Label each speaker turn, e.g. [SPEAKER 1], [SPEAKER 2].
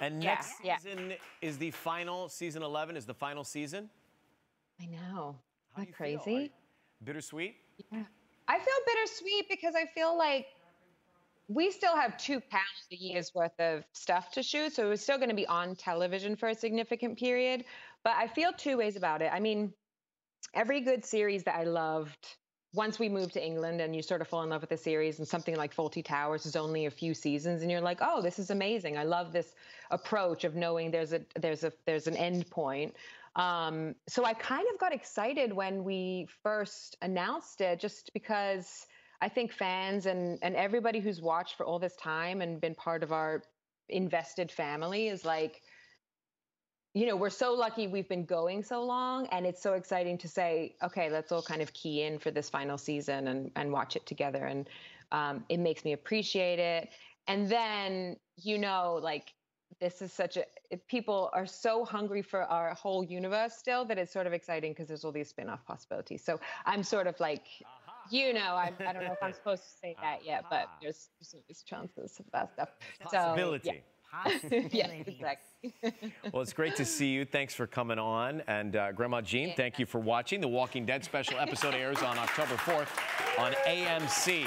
[SPEAKER 1] And
[SPEAKER 2] Yeah,
[SPEAKER 1] next
[SPEAKER 2] yeah.
[SPEAKER 1] season is the final season 11 is the final season.
[SPEAKER 2] I know.
[SPEAKER 1] How
[SPEAKER 2] Isn't that? Crazy?
[SPEAKER 1] Bittersweet.
[SPEAKER 2] I feel bittersweet because I feel like we still have two calendar years worth of stuff to shoot. So it's still going to be on television for a significant period. But I feel two ways about it. I mean, every good series that I loved, once we moved to England and you sort of fall in love with the series, and something like Fawlty Towers is only a few seasons, and you're like, oh, this is amazing. I love this approach of knowing there's a there's a there's an end point. Um, so I kind of got excited when we first announced it, just because I think fans and and everybody who's watched for all this time and been part of our invested family is like, you know, we're so lucky we've been going so long, and it's so exciting to say, okay, let's all kind of key in for this final season and and watch it together, and um, it makes me appreciate it. And then you know, like this is such a people are so hungry for our whole universe still that it's sort of exciting because there's all these spin-off possibilities. So I'm sort of like, you know, I, I don't know if I'm supposed to say that yet, but there's, there's always chances of that stuff.
[SPEAKER 1] Possibility.
[SPEAKER 2] So, yeah.
[SPEAKER 3] Possibility.
[SPEAKER 2] yeah, exactly.
[SPEAKER 1] Well, it's great to see you. Thanks for coming on. And uh, Grandma Jean, thank you for watching. The Walking Dead special episode airs on October 4th on AMC.